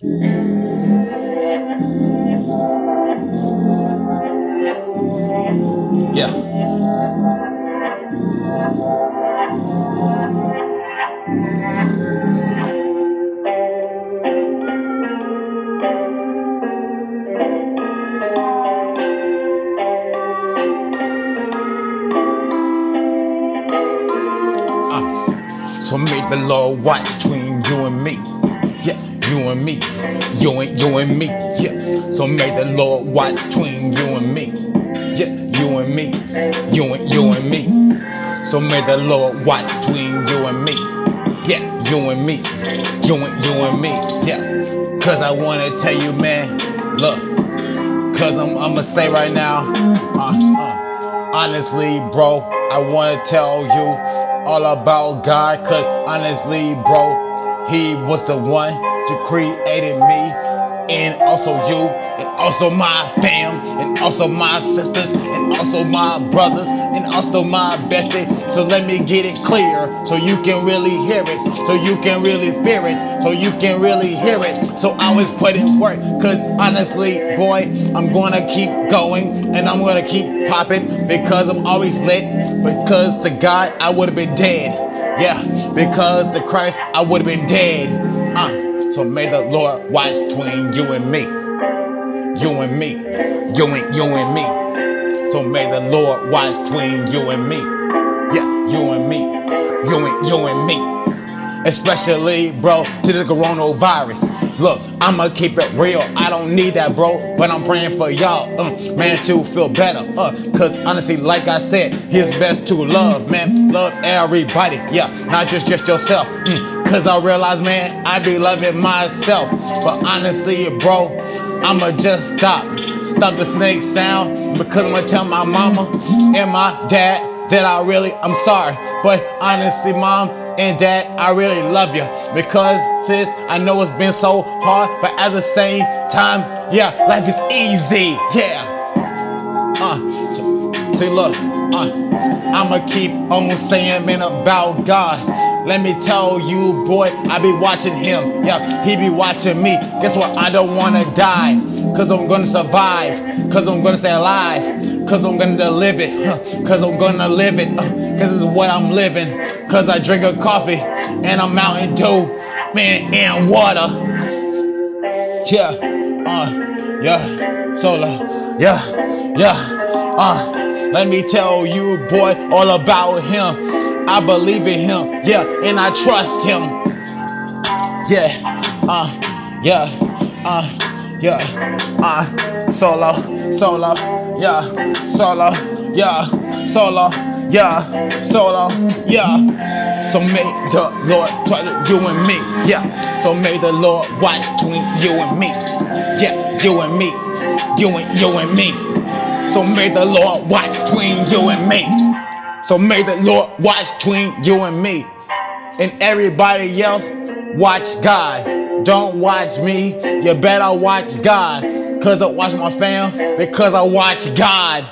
Yeah. Uh, so may the Lord watch between you and me. Yeah, you and me. You and you and me. Yeah. So may the Lord watch between you and me. Yeah, you and me. You and you and me. So may the Lord watch between you and me. Yeah, you and me. You and you and me. Yeah. Cause I wanna tell you, man, look. Cause I'm I'ma say right now, uh, uh, honestly, bro, I wanna tell you all about God, cause honestly, bro, He was the one who created me, and also you, and also my fam, and also my sisters, and also my brothers, and also my bestie. So let me get it clear, so you can really hear it, so you can really fear it, so you can really hear it. So I was put in work, cause honestly, boy, I'm gonna keep going, and I'm gonna keep popping, because I'm always lit. Because to God, I would have been dead. Yeah, because to Christ, I would have been dead. Uh, so may the Lord watch between you and me. You and me. You and you and me. So may the Lord watch between you and me. Yeah, you and me. You and you and me. Especially, bro, to the coronavirus. Look, I'ma keep it real. I don't need that, bro. But I'm praying for y'all, uh, man, to feel better. Uh, cause honestly, like I said, his best to love, man. Love everybody. Yeah, not just just yourself. Mm, Cause I realize, man, I be loving myself. But honestly, bro, I'ma just stop. Stop the snake sound because I'm gonna tell my mama and my dad that I really, I'm sorry. But honestly, mom, and dad, I really love you because sis, I know it's been so hard, but at the same time, yeah, life is easy. Yeah. Uh, see, look, uh, I'ma keep on saying, man, about God. Let me tell you, boy, I be watching him. Yeah, he be watching me. Guess what? I don't wanna die. Cause I'm gonna survive. Cause I'm gonna stay alive. Cause I'm gonna live it. Cause I'm gonna live it. Cause it's what I'm living. Cause I drink a coffee and I'm Mountain Dew. Man, and water. Yeah. Uh, yeah. Solo. Yeah. Yeah. Uh, let me tell you, boy, all about him. I believe in him. Yeah. And I trust him. Yeah. Uh, yeah. Uh, yeah, uh, solo, solo, yeah, solo, yeah, solo, yeah, solo, yeah. So may the Lord try to you and me, yeah. So may the Lord watch between you and me, yeah, you and me, you and you and me. So may the Lord watch between you and me. So may the Lord watch between you and me, and everybody else watch God. Don't watch me, you better watch God. Cause I watch my fam, because I watch God.